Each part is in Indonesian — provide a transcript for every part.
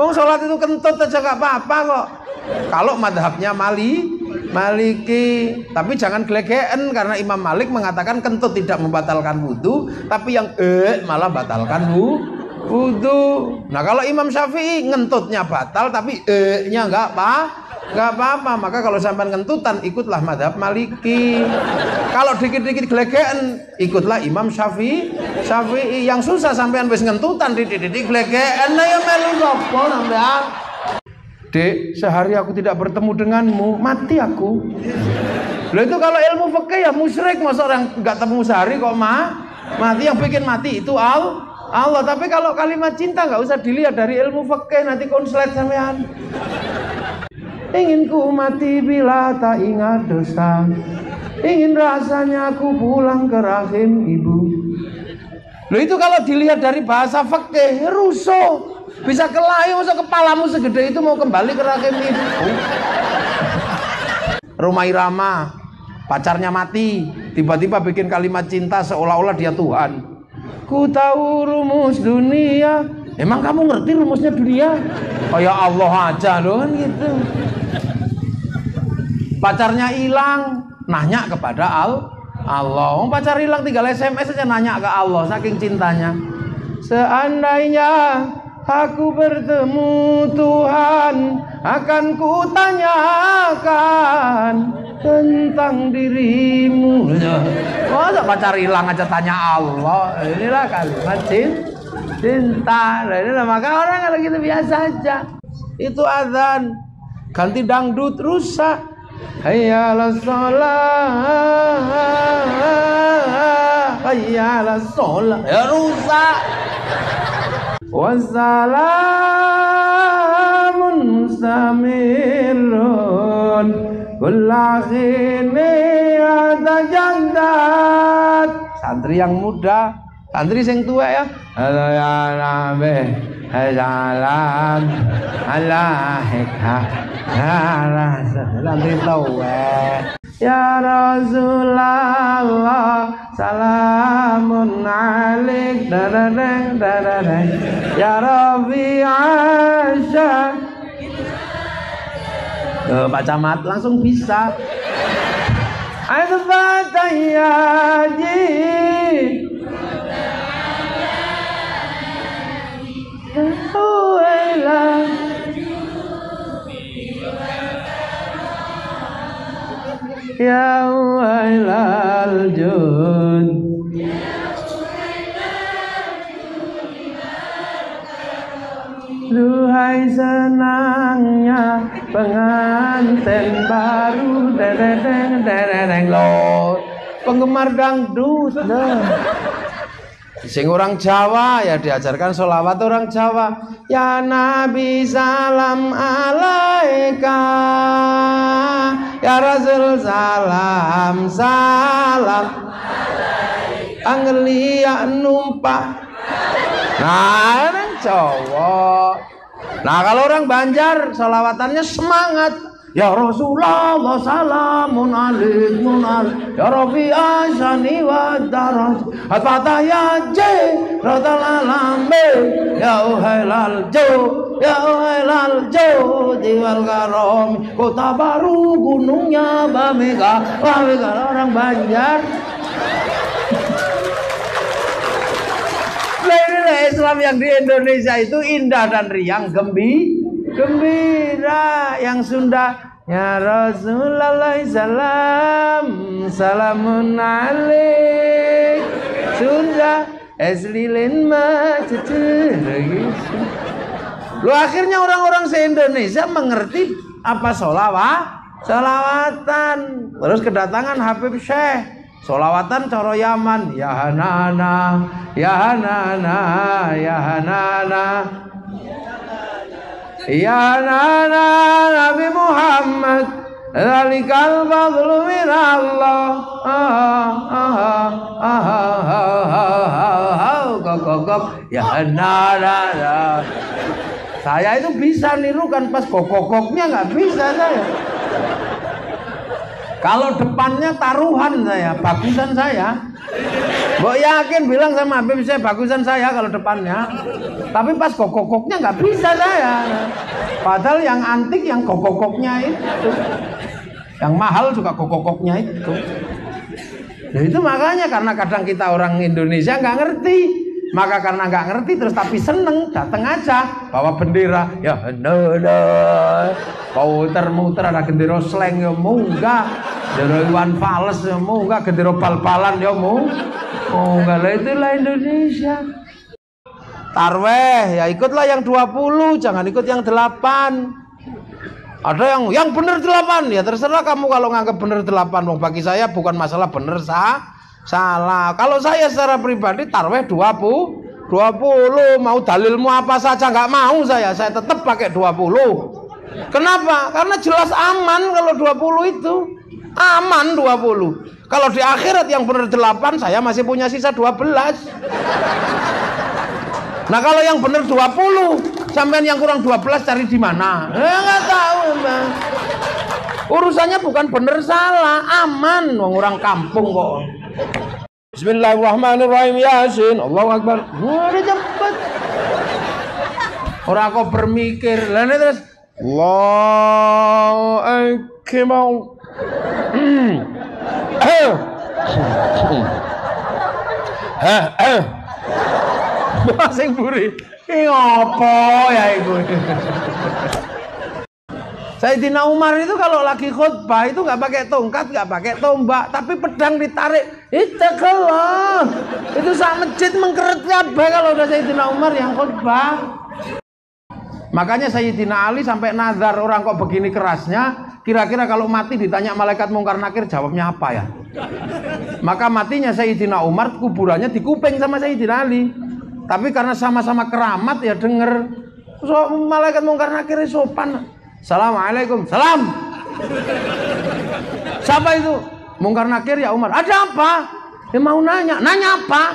Oh sholat itu kentut aja gak apa-apa kok. Kalau madhabnya Mali, Maliki, tapi jangan gelegean karena Imam Malik mengatakan kentut tidak membatalkan wudhu, tapi yang eh malah batalkan wudhu. Nah kalau Imam Syafi'i ngentutnya batal, tapi eh-nya nggak apa, nggak apa-apa. Maka kalau sampai kentutan ikutlah madhab Maliki. Kalau dikit-dikit gelegean ikutlah Imam Syafi'i. Syafi'i yang susah sampean wis ngentutan dikit-dikit gelegean nah ya melu sapa sampean. Dek, sehari aku tidak bertemu denganmu, mati aku. Loh itu kalau ilmu fikih ya musyrik, masa orang nggak temu sehari kok ma mati yang bikin mati itu al Allah. Tapi kalau kalimat cinta nggak usah dilihat dari ilmu fikih, nanti konslet sampean. Ingin ku mati bila tak ingat dosa. Ingin rasanya aku pulang ke rahim ibu. Loh itu kalau dilihat dari bahasa fikih, rusuh. Bisa kelayu masa kepalamu segede itu mau kembali ke rahim ibu. Rumah Irama, pacarnya mati, tiba-tiba bikin kalimat cinta seolah-olah dia Tuhan. Ku tahu rumus dunia. Emang kamu ngerti rumusnya dunia? Oh ya Allah aja loh kan gitu. Pacarnya hilang, nanya kepada Al Allah. Oh, pacar hilang tinggal SMS aja nanya ke Allah saking cintanya. Seandainya Aku bertemu Tuhan akan kutanyakan tentang dirimu. Masa pacar hilang aja tanya Allah. Inilah kalimat cinta. Nah, inilah maka orang kalau gitu biasa aja. Itu azan. Ganti dangdut rusak. Hayyalah sholat. Hayyalah sholat. Ya rusak. Wassalamun mustamirun Kullakhini ada jandat Santri yang muda Santri yang tua ya Halo ya Nabi Salam Alaika Santri tua Ya Rasulullah Salamun alik Dadadeng dadadeng Ya Rabbi Asya Tuh, Pak Camat langsung bisa Ayo ya Oh, Ya wailal jun Duhai senangnya pengantin baru dereng dereng lo penggemar dangdut loh Sing orang Jawa ya diajarkan sholawat orang Jawa. Ya Nabi salam alaika. Ya Rasul salam salam. Anggelia numpak. Nah, orang Jawa. Nah, kalau orang Banjar sholawatannya semangat. Ya Rasulullah salamun alaikum Ya Rabbi asani wa daraj Al-Fatah ya J Radal alambe Ya uhailal jo Ya uhailal jo Diwal karom Kota baru gunungnya Bamega. Bamega orang Banjar. Islam yang di Indonesia itu indah dan riang gembi gembira yang Sunda ya Rasulullah salam salamun alaik Sunda eslilin lagi Lu akhirnya orang-orang se-Indonesia mengerti apa solawat? Solawatan. Terus kedatangan Habib Syekh. Solawatan coro Yaman. Ya Hanana, Ya Hanana, Ya Hanana. Ya nana Nabi Muhammad Zalikal fadlu min Allah Ya nana Saya itu bisa nirukan pas kokokoknya nggak bisa saya. Kalau depannya taruhan saya, bagusan saya Mbok yakin bilang sama Habib saya bagusan saya kalau depannya. Tapi pas kokokoknya nggak bisa saya. Padahal yang antik yang kokokoknya itu. Yang mahal juga kokokoknya itu. Nah itu makanya karena kadang kita orang Indonesia nggak ngerti. Maka karena nggak ngerti terus tapi seneng datang aja. Bawa bendera ya no no. Muter ada gendera slang ya munggah. Gendera Iwan Fals ya munggah. Gendera bal-balan ya munggah. Lah itulah Indonesia. Tarweh ya ikutlah yang 20, jangan ikut yang 8. Ada yang yang benar 8 ya terserah kamu kalau nganggap benar 8 wong bagi saya bukan masalah benar sah salah. Kalau saya secara pribadi tarweh 20 20 mau dalilmu apa saja nggak mau saya saya tetap pakai 20 kenapa karena jelas aman kalau 20 itu aman 20 kalau di akhirat yang benar 8, saya masih punya sisa 12. Nah kalau yang benar 20, sampean yang kurang 12 cari di mana? Eh nggak tahu, Bang. Urusannya bukan benar salah, aman orang kampung kok. Bismillahirrahmanirrahim Yasin. Allahu Akbar. Wah, cepet. Orang kok bermikir. Lalu terus Allahu Akbar. Heh, eh. Sing buri. Iki ngopo ya iku? Sayyidina Umar itu kalau lagi khutbah itu nggak pakai tongkat, nggak pakai tombak, tapi pedang ditarik. Itu kalau itu saat masjid mengkeret kabeh kalau udah Sayyidina Umar yang khutbah. Makanya Sayyidina Ali sampai nazar orang kok begini kerasnya, Kira-kira kalau mati ditanya malaikat mungkar nakir jawabnya apa ya? Maka matinya Sayyidina Umar kuburannya dikuping sama Sayyidina Ali. Tapi karena sama-sama keramat ya denger. So, malaikat mungkar nakir sopan. Assalamualaikum. Salam. Siapa itu? Mungkar nakir ya Umar. Ada apa? Ya mau nanya. Nanya apa?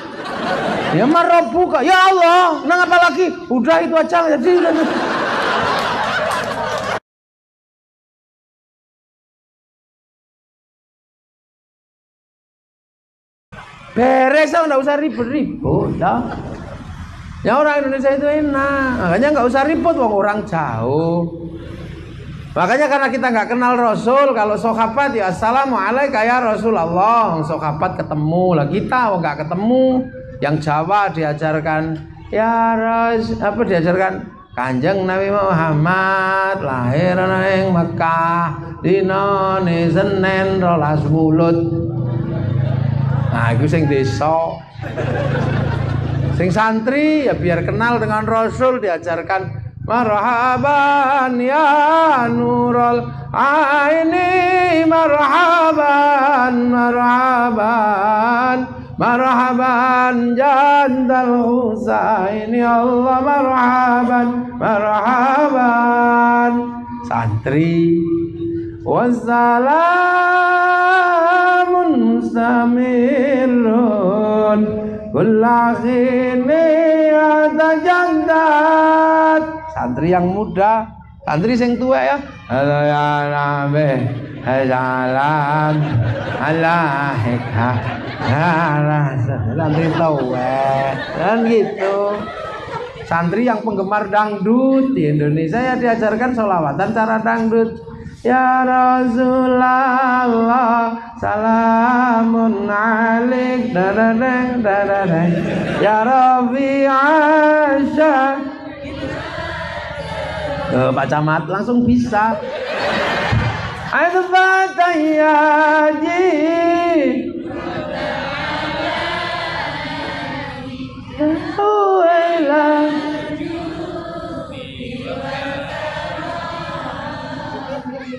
Ya marobuka. Ya Allah. Nang apa lagi? Udah itu aja. Jadi Beres lah, nggak usah ribut-ribut. Ya. ya orang Indonesia itu enak, makanya nggak usah ribut, wong orang jauh. Makanya karena kita nggak kenal Rasul, kalau sohabat ya Assalamualaikum ya Rasulullah. Sohabat ketemu lah kita, nggak ketemu. Yang Jawa diajarkan ya Ras, apa diajarkan Kanjeng Nabi Muhammad lahir nang Mekah dina Senin rolas mulut Nah, itu sing desa. Sing santri ya biar kenal dengan Rasul diajarkan marhaban ya nurul aini marhaban marhaban marhaban. Jandal husaini Allah marhaban marhaban. Santri wassalamun mustamirun kullakhini jandat santri yang muda. Santri yang tua ya. Halo ya nabi salam alaika santri tua dan gitu. Santri yang penggemar dangdut di Indonesia ya diajarkan sholawatan cara dangdut. Ya Rasulullah Salamun alik Dadadeng dadadeng Ya Rabbi Asya Tuh, Pak Camat langsung bisa. Ayo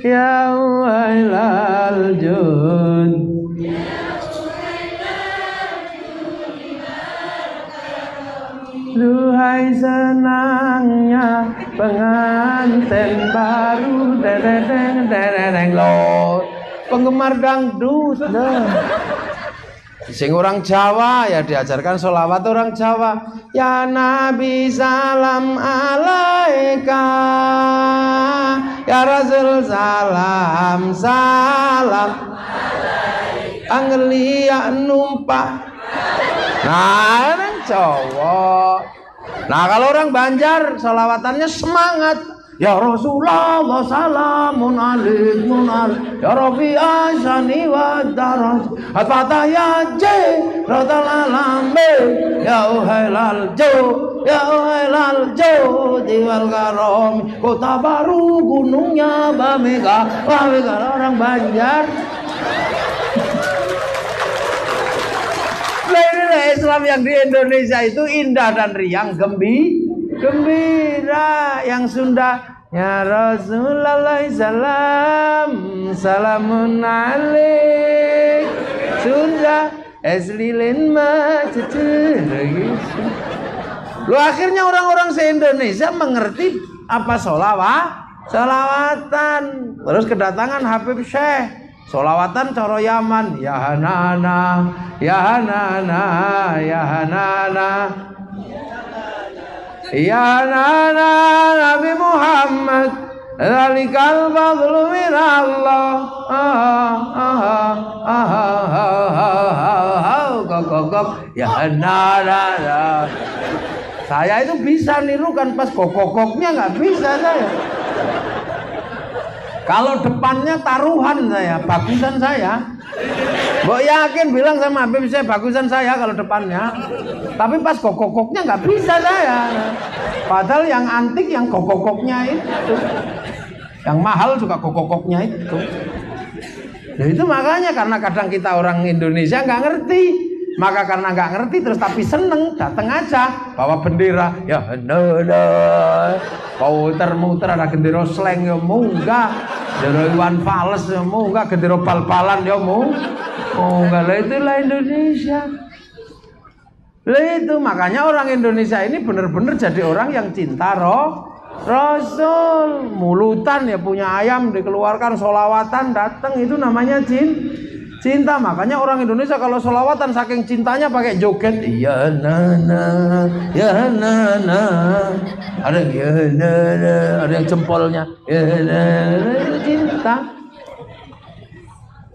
ya wailal jun. Duhai senangnya pengantin baru dedeng dedeng lo penggemar dangdut loh Sing orang Jawa ya diajarkan sholawat orang Jawa. Ya Nabi salam alaika. Ya Rasul salam salam. Anglia numpak Nah, ini cowok. Nah, kalau orang Banjar, solawatannya semangat. Ya Rasulullah salamun alaikum Ya Rabbi asani wa daraj Al-Fatah ya J alambe Ya uhailal jo Ya uhailal jo Diwal karom Kota baru gunungnya Bamega Bamega orang Banjar Islam yang di Indonesia itu indah dan riang gembi gembira. Yang Sunda ya Rasulullah salam salamun alaik Sunda eslilin lagi Lu akhirnya orang-orang se-Indonesia mengerti apa solawat, solawatan. Terus kedatangan Habib Syekh Solawatan coro Yaman. Ya hanana ya hanana ya hanana. Ya hanana Nabi Muhammad. Zalikal fadlu min Allah Ya hanana Saya itu bisa nirukan pas kokokoknya nggak bisa saya kalau depannya taruhan saya, bagusan saya. Mbok yakin bilang sama Habib saya bagusan saya kalau depannya. Tapi pas kokokoknya nggak bisa saya. Padahal yang antik yang kokokoknya itu. Yang mahal juga kokokoknya itu. Nah itu makanya karena kadang kita orang Indonesia nggak ngerti. Maka karena nggak ngerti terus tapi seneng datang aja bawa bendera ya no no muter muter ada gendera sleng ya munggah gendera Iwan Fals ya munggah gendera bal-balan ya munggah lah itulah Indonesia. Lah itu. Makanya orang Indonesia ini benar-benar jadi orang yang cinta roh Rasul. Mulutan ya punya ayam dikeluarkan solawatan datang itu namanya cinta Cinta makanya orang Indonesia kalau solawatan saking cintanya pakai joget. Iya nana, ya nana. Ada ya nana, ada yang jempolnya. Ya nana, itu cinta.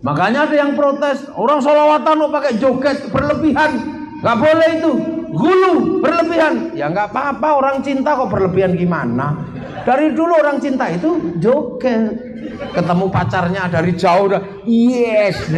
Makanya ada yang protes, orang solawatan mau pakai joget berlebihan, nggak boleh itu, gulu berlebihan. Ya nggak apa-apa, orang cinta kok berlebihan gimana? Dari dulu orang cinta itu joget ketemu pacarnya dari jauh udah yes.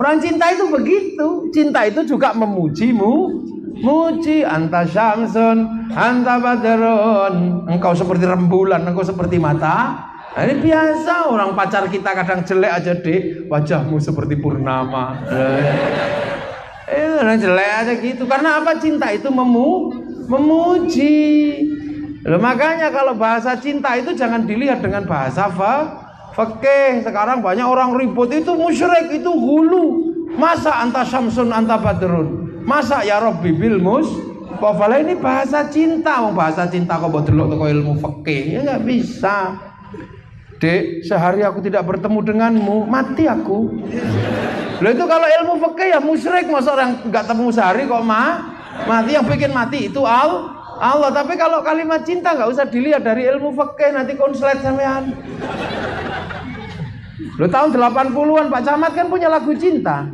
Orang cinta itu begitu. Cinta itu juga memujimu. Muji anta syamsun anta badrun. Engkau seperti rembulan engkau seperti mata. Nah, ini biasa. Orang pacar kita kadang jelek aja deh wajahmu seperti purnama. Eh, orang jelek aja gitu. Karena apa? Cinta itu memu memuji Loh, makanya kalau bahasa cinta itu jangan dilihat dengan bahasa fa fakih. Sekarang banyak orang ribut itu musyrik, itu hulu. Masa anta syamsun anta badrun? Masa ya Rabbi bil mus? Pokoknya ini bahasa cinta, mau bahasa cinta kok buat delok ilmu fakih ya nggak bisa. Dek, sehari aku tidak bertemu denganmu, mati aku. Loh itu kalau ilmu fakih ya musyrik, masa orang nggak temu sehari kok ma mati yang bikin mati itu al Allah. Tapi kalau kalimat cinta nggak usah dilihat dari ilmu fikih nanti konslet sampean. Lo tahun 80-an Pak Camat kan punya lagu cinta.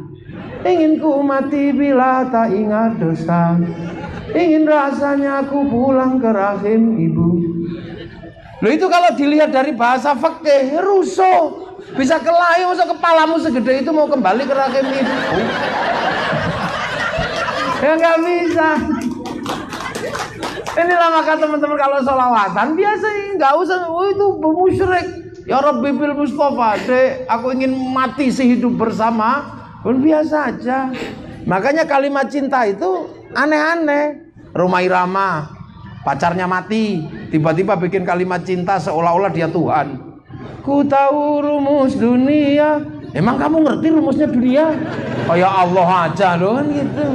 Ingin ku mati bila tak ingat dosa. Ingin rasanya aku pulang ke rahim ibu. Lo itu kalau dilihat dari bahasa fikih rusuh. Bisa kelahi masa kepalamu segede itu mau kembali ke rahim ibu. ya nggak bisa. Inilah maka teman-teman kalau sholawatan biasa nggak usah, oh itu musyrik. Ya Rabbi bil Mustafa, dek, aku ingin mati sehidup bersama, pun biasa aja. Makanya kalimat cinta itu aneh-aneh. Rumah Irama, pacarnya mati, tiba-tiba bikin kalimat cinta seolah-olah dia Tuhan. Ku tahu rumus dunia. Emang kamu ngerti rumusnya dunia? Oh ya Allah aja loh kan gitu.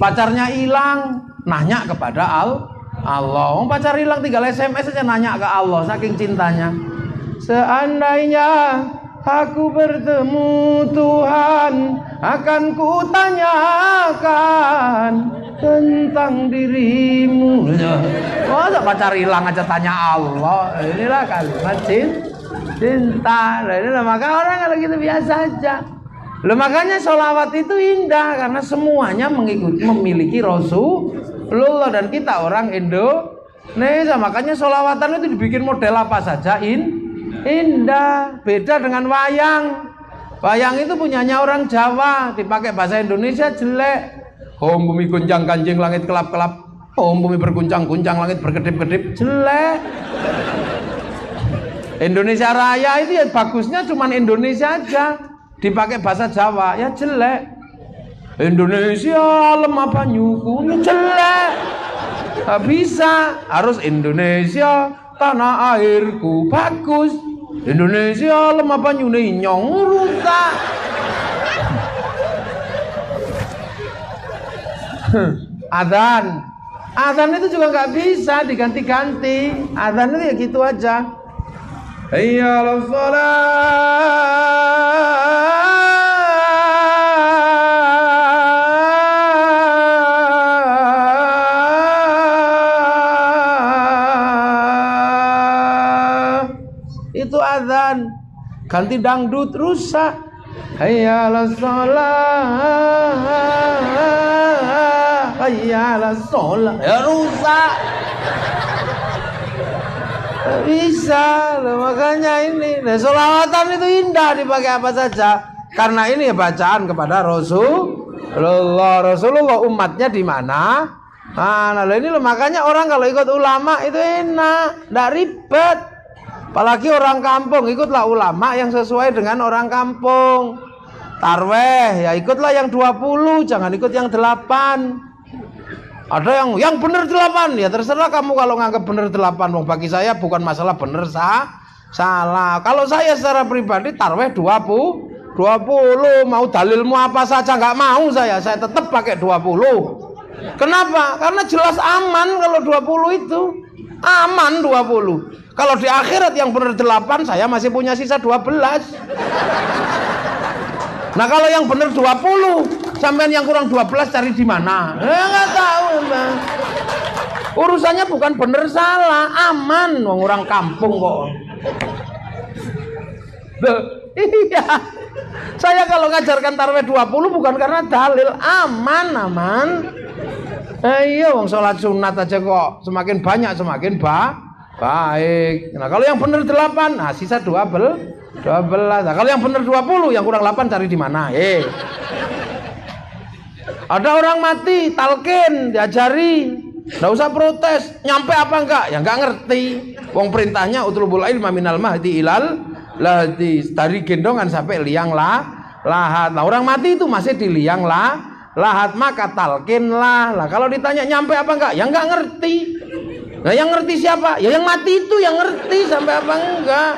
Pacarnya hilang, nanya kepada Al Allah. Om pacar hilang tinggal SMS saja nanya ke Allah saking cintanya. Seandainya aku bertemu Tuhan akan kutanyakan tentang dirimu. Oh, pacar hilang aja tanya Allah. Inilah kalimat cinta. cinta. Nah, ini maka orang kalau gitu biasa aja. Loh, makanya sholawat itu indah karena semuanya mengikuti memiliki Rasulullah dan kita orang Indonesia. Makanya sholawatan itu dibikin model apa saja in indah. Beda dengan wayang. Wayang itu punyanya orang Jawa, dipakai bahasa Indonesia jelek. Om bumi gunjang kanjing langit kelap-kelap. Om bumi berguncang-guncang langit berkedip-kedip jelek. Indonesia Raya itu ya bagusnya cuman Indonesia aja dipakai bahasa Jawa ya jelek Indonesia lemah banyuku jelek Gak bisa. Harus Indonesia tanah airku bagus. Indonesia lemah banyune nyong rusak. Adan Adan itu juga nggak bisa diganti-ganti. Adan itu ya gitu aja. Hayya Itu Ganti dangdut rusak. Hayya Hayya Ya rusak. Bisa makanya ini nah, solawatan itu indah dipakai apa saja. Karena ini ya bacaan kepada Rasulullah. Rasulullah umatnya di mana? Nah, nah ini loh. Makanya orang kalau ikut ulama itu enak. Tidak ribet apalagi orang kampung ikutlah ulama yang sesuai dengan orang kampung tarweh ya ikutlah yang 20 jangan ikut yang 8 ada yang yang benar delapan ya terserah kamu kalau nganggap benar delapan. Wong bagi saya bukan masalah benar sah salah. Kalau saya secara pribadi tarweh dua puluh dua puluh mau dalilmu apa saja nggak mau saya saya tetap pakai dua puluh. Kenapa? Karena jelas aman kalau dua puluh itu aman dua puluh. Kalau di akhirat yang benar delapan saya masih punya sisa dua belas. Nah kalau yang benar 20 sampean yang kurang 12 cari di mana? Eh nggak tahu, Bang. Urusannya bukan benar salah, aman wong orang kampung kok. Loh, iya. Saya kalau ngajarkan tarweh 20 bukan karena dalil, aman, aman. Eh, iya wong sholat sunat aja kok semakin banyak semakin ba baik. Nah kalau yang benar 8, nah sisa 12 12. Nah, kalau yang benar 20, yang kurang 8 cari di mana? Eh. Ada orang mati, talkin, diajari. Nggak usah protes, nyampe apa enggak? Ya enggak ngerti. Wong perintahnya utlubul ilma minal mahdi ilal lahdi. Dari gendongan sampai liang lah lahat. Nah, orang mati itu masih di liang lah lahat maka talkin lah. Lah kalau ditanya nyampe apa enggak? Ya enggak ngerti. Nah, yang ngerti siapa? Ya yang mati itu yang ngerti sampai apa enggak.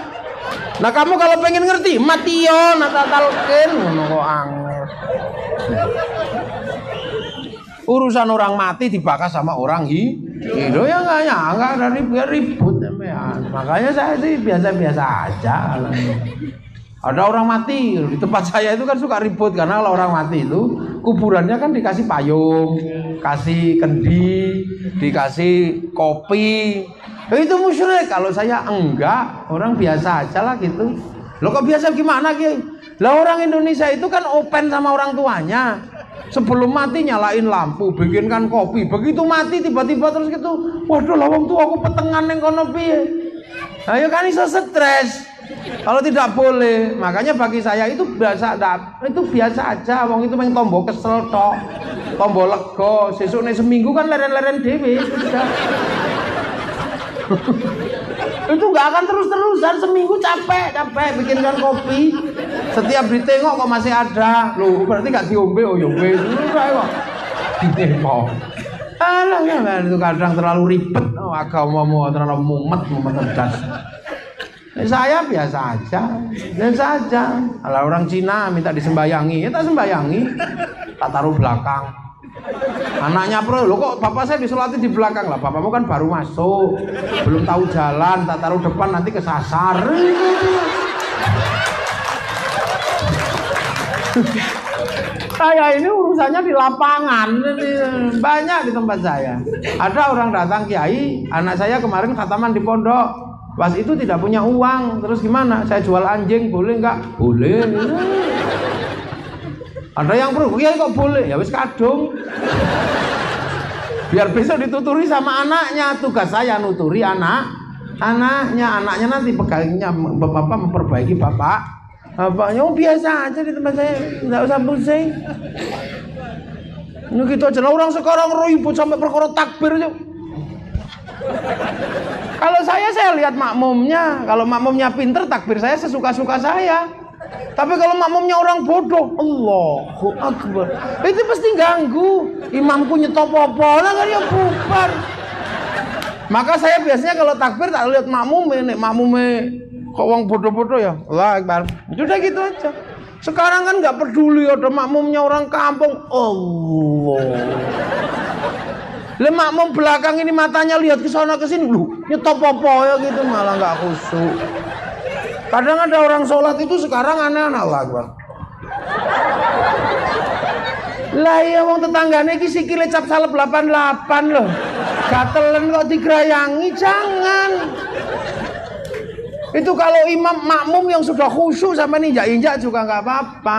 Nah kamu kalau pengen ngerti yo nata talkin ngono kok angel. Urusan orang mati dibakar sama orang hidup ya enggak ya enggak ada ribut ribut ya. Makanya saya sih biasa-biasa aja. Ada orang mati di tempat saya itu kan suka ribut karena kalau orang mati itu kuburannya kan dikasih payung, kasih kendi, dikasih kopi, itu musyrik. Kalau saya enggak, orang biasa aja lah gitu. Lo kok biasa gimana Ki? Lah orang Indonesia itu kan open sama orang tuanya. Sebelum mati nyalain lampu, bikinkan kopi. Begitu mati tiba-tiba terus gitu, waduh lawang tuh aku petengan yang kono. Ayo kan iso stres. Kalau tidak boleh, makanya bagi saya itu biasa itu biasa aja. Wong itu main tombol kesel tok, tombol lego. Sesuk seminggu kan leren-leren dewi sudah. Itu nggak akan terus-terusan seminggu capek capek bikinkan kopi. Setiap ditengok kok masih ada. Loh berarti nggak diombe? Oh yombe sudah kok. Alah ya itu kadang terlalu ribet. Oh, agamamu terlalu mumet mumet cerdas eh, saya biasa aja. Biasa aja. Kalau orang Cina minta disembayangi. Ya tak sembayangi. Tak taruh belakang. Anaknya pro, lo kok bapak saya disolati di belakang? Lah. Bapakmu kan baru masuk, belum tahu jalan, tak taruh depan nanti kesasar. saya ini urusannya di lapangan, banyak di tempat saya. Ada orang datang kiai, anak saya kemarin khataman di pondok, Pas itu tidak punya uang, terus gimana? Saya jual anjing, boleh nggak? Boleh. Ada yang perlu, ya kok boleh? Ya wis kadung. Biar besok dituturi sama anaknya. Tugas saya nuturi anak, anaknya, anaknya nanti pegangnya bapak memperbaiki bapak. Bapaknya oh biasa aja di tempat saya, nggak usah pusing. Ini gitu aja orang sekarang ribut sampai perkara takbir aja. Kalau saya saya lihat makmumnya, kalau makmumnya pinter takbir saya sesuka-suka saya. Tapi kalau makmumnya orang bodoh, Allahu Akbar. Itu pasti ganggu. Imamku nyetop apa, lah kan ya bubar. Maka saya biasanya kalau takbir tak lihat makmum ini, makmum kok orang bodoh-bodoh ya. Allah Akbar. Sudah gitu aja. Sekarang kan nggak peduli ada makmumnya orang kampung. Allah. Le makmum belakang ini matanya lihat ke sana ke sini lu nyetop apa ya gitu malah nggak khusyuk. Kadang ada orang sholat itu sekarang aneh-aneh Allah Akbar. Lah iya wong tetanggane iki sikile cap salep 88 loh. Gatelen kok digrayangi jangan. Itu kalau imam makmum yang sudah khusyuk sama injak-injak juga nggak apa-apa.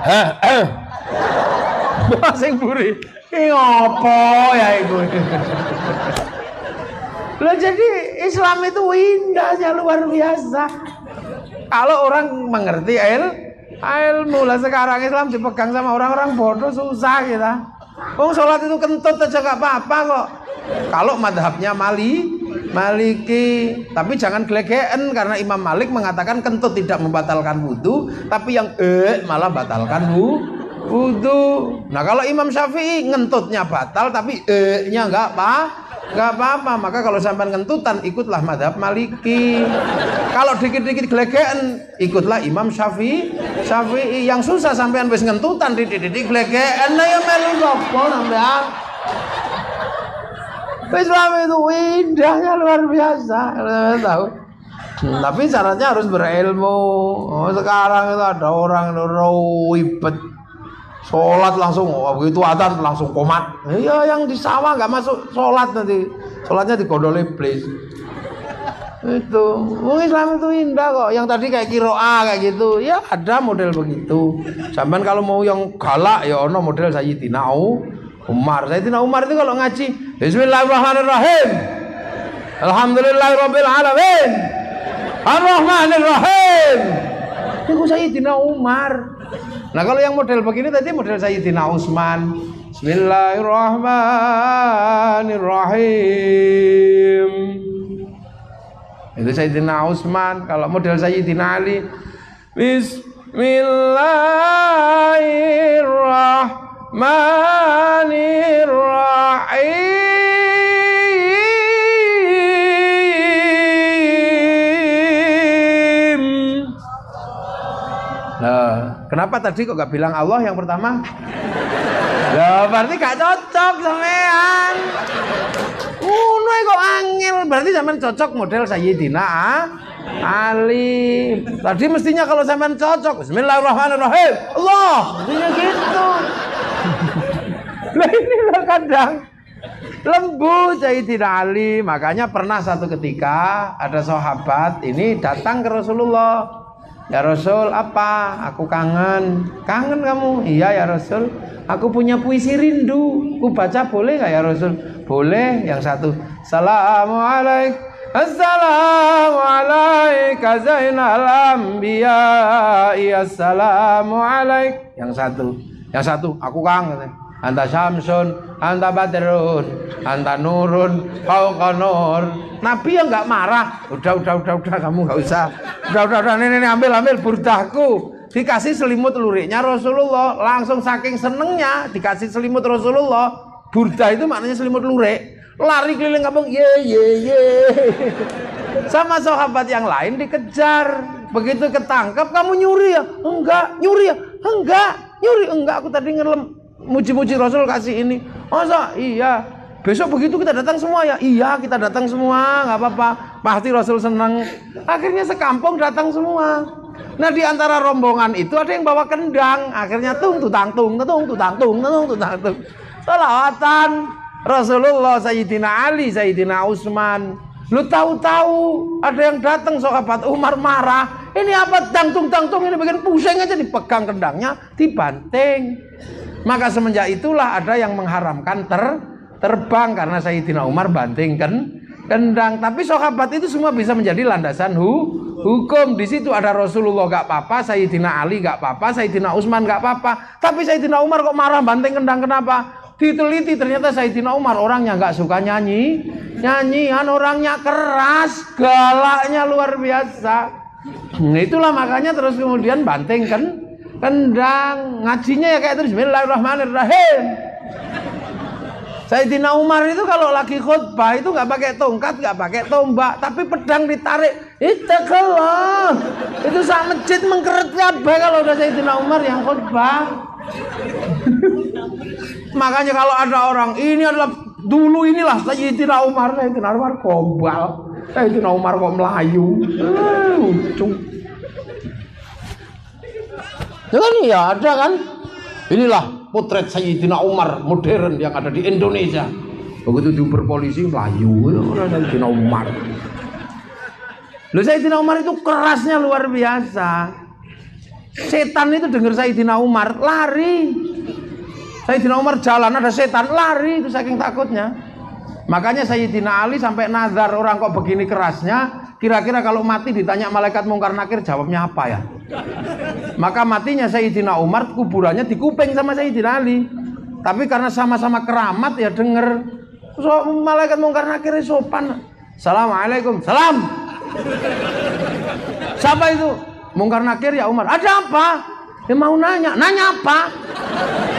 Hah, eh. Sing buri. Ini apa ya ibu? Loh jadi Islam itu indahnya luar biasa. Kalau orang mengerti il, ilmu lah sekarang Islam dipegang sama orang-orang bodoh susah kita. Oh sholat itu kentut aja gak apa-apa kok. Kalau madhabnya Mali, Maliki, tapi jangan gelegean karena Imam Malik mengatakan kentut tidak membatalkan wudhu, tapi yang eh malah batalkan wudhu. Nah kalau Imam Syafi'i ngentutnya batal, tapi eh-nya nggak apa, nggak apa-apa. Maka kalau sampai ngentutan ikutlah madhab Maliki. Kalau dikit-dikit gelegean ikutlah Imam Syafi'i. Syafi'i yang susah sampean wis ngentutan didik-didik gelegean, nah ya melu sampean. Islam itu indahnya luar biasa. Tahu. Tapi syaratnya harus berilmu. Oh, sekarang itu ada orang ribet. Sholat langsung, oh, begitu adan langsung komat. Iya yang di sawah nggak masuk sholat nanti. Sholatnya di kodol iblis. Itu, oh, Islam itu indah kok. Yang tadi kayak kiroa kayak gitu, ya ada model begitu. Zaman kalau mau yang galak ya ono model Sayyidina Umar. Sayyidina Umar itu kalau ngaji, Bismillahirrahmanirrahim. Alhamdulillahirabbil alamin. Ar-Rahmanirrahim. Itu Sayyidina Umar. Nah, kalau yang model begini tadi model Sayyidina Utsman. Bismillahirrahmanirrahim. Itu Sayyidina Utsman. Kalau model Sayyidina Ali Bismillahirrahmanirrahim. Nah, kenapa tadi kok gak bilang Allah yang pertama? Ya berarti gak cocok sampean. Ngono kok angel, berarti sampean cocok model Sayyidina Ali. Tadi mestinya kalau sampean cocok, Bismillahirrahmanirrahim. Allah, mestinya gitu. Lah ini kadang lembu Sayyidina Ali. Makanya pernah satu ketika ada sahabat ini datang ke Rasulullah. Ya Rasul, apa? Aku kangen. Kangen kamu? Iya ya Rasul. Aku punya puisi rindu. Ku baca boleh nggak ya Rasul? Boleh. Yang satu. Assalamualaikum. Assalamualaikum zainal anbiya. Assalamualaikum. Yang satu. Yang satu, aku kangen. Anta Samsun, anta Badrun, anta Nurun, kau nur. Nabi yang nggak marah. Udah, udah, udah, udah, kamu nggak usah. Udah, udah, udah, ini, ambil, ambil burdahku. dikasih selimut luriknya Rasulullah langsung saking senengnya dikasih selimut Rasulullah burda itu maknanya selimut lurik lari keliling kampung ye ye ye sama sahabat yang lain dikejar begitu ketangkap kamu nyuri ya enggak nyuri ya enggak nyuri enggak aku tadi ngelem muji-muji Rasul kasih ini. Masa? Iya. Besok begitu kita datang semua ya? Iya kita datang semua nggak apa-apa. Pasti Rasul senang akhirnya sekampung datang semua. Nah di antara rombongan itu ada yang bawa kendang. Akhirnya tung tutang tung tung tutang tung tung tutang tung. Salawatan Rasulullah Sayyidina Ali, Sayyidina Utsman. Lu tahu-tahu ada yang datang sahabat Umar marah. Ini apa tangtung-tangtung ini bikin pusing aja dipegang kendangnya, dibanting. Maka semenjak itulah ada yang mengharamkan ter terbang karena Sayyidina Umar banting kan kendang. Tapi sahabat itu semua bisa menjadi landasan hu hukum. Di situ ada Rasulullah gak apa-apa, Sayyidina Ali gak apa-apa, Sayyidina Utsman gak apa-apa. Tapi Sayyidina Umar kok marah banting kendang kenapa? Diteliti ternyata Sayyidina Umar orangnya nggak suka nyanyi. Nyanyian orangnya keras, galaknya luar biasa. Nah, itulah makanya terus kemudian banting kan kendang ngajinya ya kayak terus Bismillahirrahmanirrahim. Sayyidina Umar itu kalau lagi khutbah itu nggak pakai tongkat, nggak pakai tombak, tapi pedang ditarik. Itu kalau itu saat masjid mengkeret kabeh kalau udah Sayyidina Umar yang khutbah. Makanya kalau ada orang ini adalah dulu inilah Sayyidina Umar, Sayyidina Umar kobal, Sayyidina Umar kok Melayu. Eh, lucu. Ya kan iya ada kan? Inilah potret Sayyidina Umar modern yang ada di Indonesia. Begitu diuber polisi Melayu, Sayyidina Umar. Loh Sayyidina Umar itu kerasnya luar biasa. Setan itu dengar Sayyidina Umar lari. Sayyidina Umar jalan ada setan lari itu saking takutnya. Makanya Sayyidina Ali sampai nazar orang kok begini kerasnya. Kira-kira kalau mati ditanya malaikat mungkar nakir jawabnya apa ya? Maka matinya Sayyidina Umar kuburannya dikuping sama Sayyidina Ali. Tapi karena sama-sama keramat ya denger. So, malaikat mungkar nakir sopan. Assalamualaikum. Salam. Siapa itu? Mungkar nakir ya Umar. Ada apa? Dia mau nanya. Nanya apa?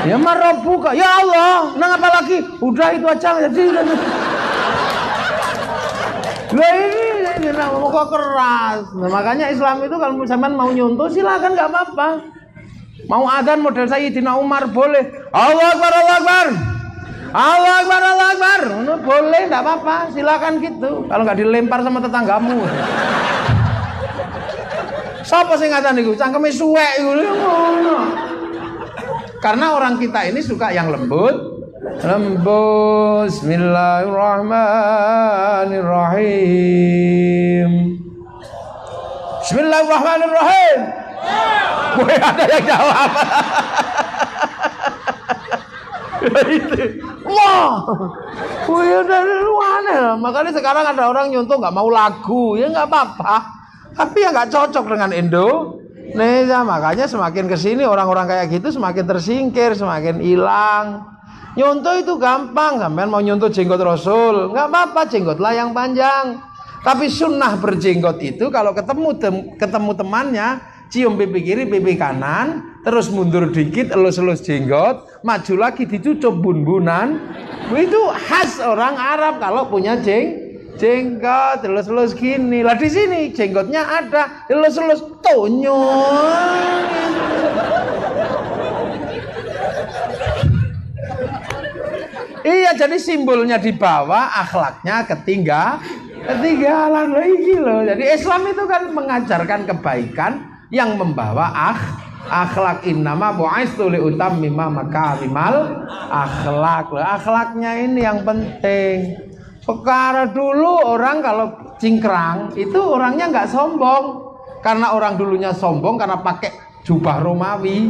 Ya marobuka. Ya Allah, nang apa lagi? Udah itu aja jadi. Lah ini ini mau kok keras. Nah, makanya Islam itu kalau zaman mau nyuntuh silakan nggak apa-apa. Mau adzan model Sayyidina Umar boleh. Allah Akbar, Allah Akbar. Allah Akbar, Allah Akbar. Nah, boleh, nggak apa-apa. Silakan gitu. Kalau nggak dilempar sama tetanggamu. Siapa sih ngatan niku? Cangkeme suwek iku. Karena orang kita ini suka yang lembut. Lembut. Bismillahirrahmanirrahim. Bismillahirrahmanirrahim. Boleh ada yang jawab. Wah. Wih, udah aneh. Makanya sekarang ada orang nyontoh nggak mau lagu, ya nggak apa-apa. Tapi ya nggak cocok dengan Indo Indonesia. Makanya semakin ke sini orang-orang kayak gitu semakin tersingkir, semakin hilang. Nyontoh itu gampang, sampean mau nyontoh jenggot Rasul, nggak apa-apa jenggotlah yang panjang. Tapi sunnah berjenggot itu kalau ketemu tem ketemu temannya, cium pipi kiri, pipi kanan, terus mundur dikit, elus-elus jenggot, maju lagi dicucup bun-bunan. Itu khas orang Arab kalau punya jeng jenggot elus-elus gini. Lah di sini jenggotnya ada. Elus-elus tonyo. Iya jadi simbolnya di bawah akhlaknya ketinggal ketinggalan. Loh ini loh jadi Islam itu kan mengajarkan kebaikan yang membawa akh akhlak. Innama bu'aistu li utammima makarimal akhlak akhlaknya ini yang penting Perkara dulu orang kalau cingkrang itu orangnya nggak sombong. Karena orang dulunya sombong karena pakai jubah Romawi.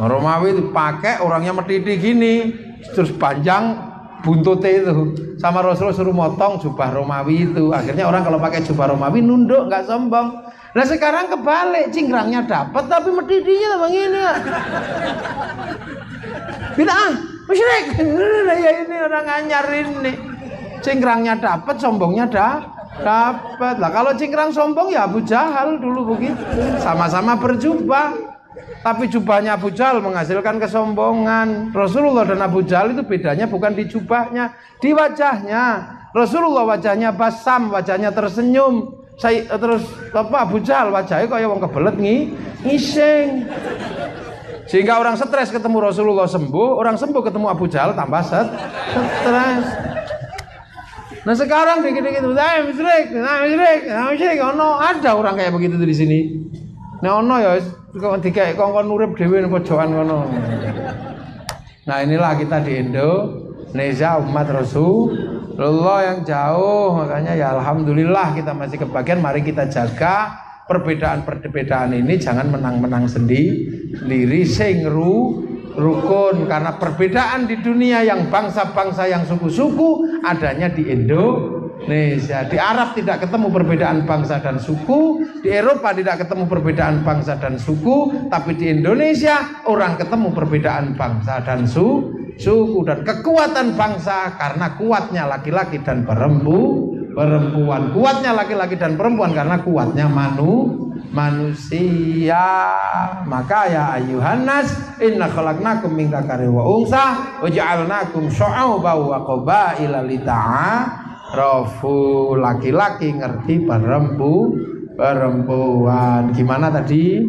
Romawi itu pakai orangnya metidi gini, terus panjang buntutnya itu. Sama Rasulullah suruh motong jubah Romawi itu. Akhirnya orang kalau pakai jubah Romawi nunduk nggak sombong. Nah sekarang kebalik, cingkrangnya dapat tapi metidinya begini. Bila ah, musyrik. ya ini orang anyar ini. Cingkrangnya dapat, sombongnya dah dapat. Lah kalau cingkrang sombong ya Abu Jahal dulu begitu. Sama-sama berjubah. Tapi jubahnya Abu Jahal menghasilkan kesombongan. Rasulullah dan Abu Jahal itu bedanya bukan di jubahnya, di wajahnya. Rasulullah wajahnya basam, wajahnya tersenyum. Saya terus apa Abu Jahal wajahnya kok ya wong kebelet ngi, ngising. Sehingga orang stres ketemu Rasulullah sembuh, orang sembuh ketemu Abu Jahal tambah stres. Nah sekarang dikit-dikit, saya musyrik, saya musyrik, saya musyrik, ono ada orang kayak begitu di sini. Nah ono ya kok dikek kongkon urip dhewe nang pojokan ngono. Nah inilah kita di Indonesia umat Rasulullah yang jauh makanya ya alhamdulillah kita masih kebagian mari kita jaga perbedaan-perbedaan ini jangan menang-menang sendiri sing ru rukun karena perbedaan di dunia yang bangsa-bangsa yang suku-suku adanya di Indo Indonesia. Di Arab tidak ketemu perbedaan bangsa dan suku, di Eropa tidak ketemu perbedaan bangsa dan suku, tapi di Indonesia orang ketemu perbedaan bangsa dan su, suku dan kekuatan bangsa karena kuatnya laki-laki dan perempu, perempuan. Kuatnya laki-laki dan perempuan karena kuatnya manu manusia. Maka ya ayuhan nas inna khalaqnakum min dzakari wa unsa wa ja'alnakum syu'uban wa qabaila rofu laki-laki ngerti perempu perempuan gimana tadi